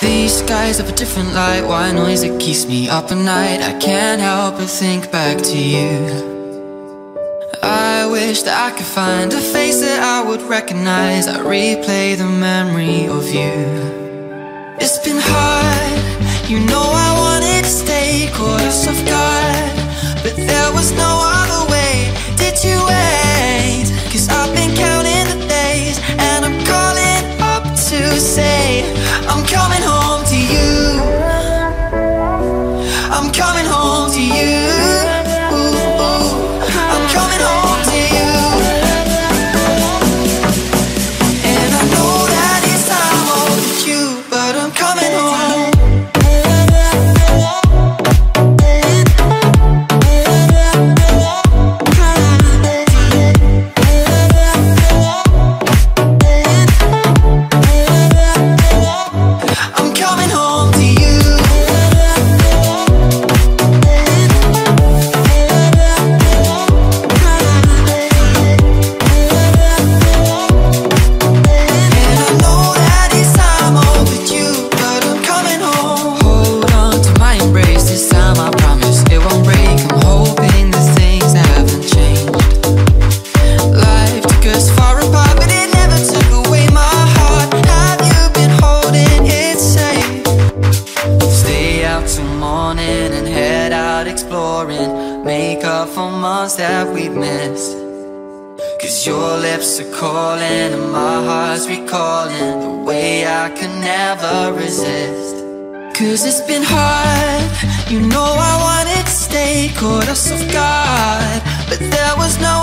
These skies have a different light. White noise that keeps me up at night? I can't help but think back to you. I wish that I could find a face that I would recognize. I replay the memory of you. It's been hard, you know I wanted to stay Caught us off guard, but there was no other way. Did you wait? Cause I've been counting the days. And I'm calling up to say I'm coming home for months that we've missed. Cause your lips are calling and my heart's recalling The way I can never resist. Cause it's been hard, you know I wanted to stay Caught us off guard, but there was no